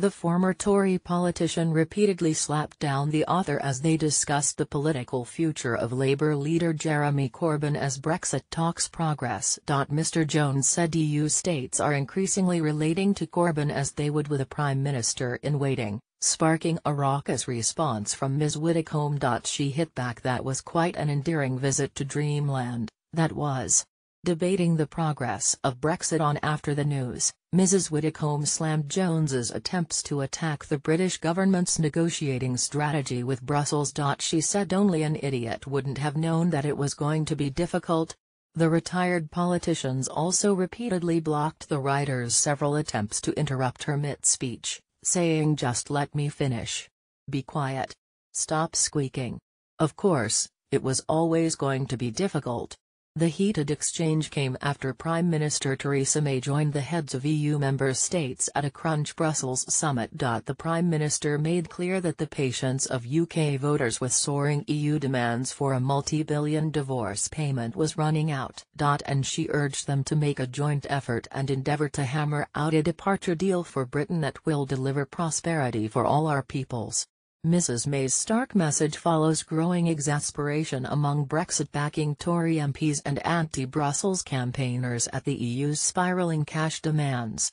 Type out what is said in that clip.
The former Tory politician repeatedly slapped down the author as they discussed the political future of Labour leader Jeremy Corbyn as Brexit talks progress. Mr Jones said EU states are increasingly relating to Corbyn as they would with a Prime Minister in waiting, sparking a raucous response from Ms Widdecombe. She hit back that was quite an endearing visit to Dreamland, that was. Debating the progress of Brexit on After the News, Mrs Widdecombe slammed Jones's attempts to attack the British government's negotiating strategy with Brussels. She said only an idiot wouldn't have known that it was going to be difficult. The retired politicians also repeatedly blocked the writer's several attempts to interrupt her mid-speech, saying just let me finish. Be quiet. Stop squeaking. Of course, it was always going to be difficult. The heated exchange came after Prime Minister Theresa May joined the heads of EU member states at a Crunch Brussels summit. The Prime Minister made clear that the patience of UK voters with soaring EU demands for a multi-billion divorce payment was running out. And she urged them to make a joint effort and endeavour to hammer out a departure deal for Britain that will deliver prosperity for all our peoples. Mrs May's stark message follows growing exasperation among Brexit-backing Tory MPs and anti-Brussels campaigners at the EU's spiralling cash demands.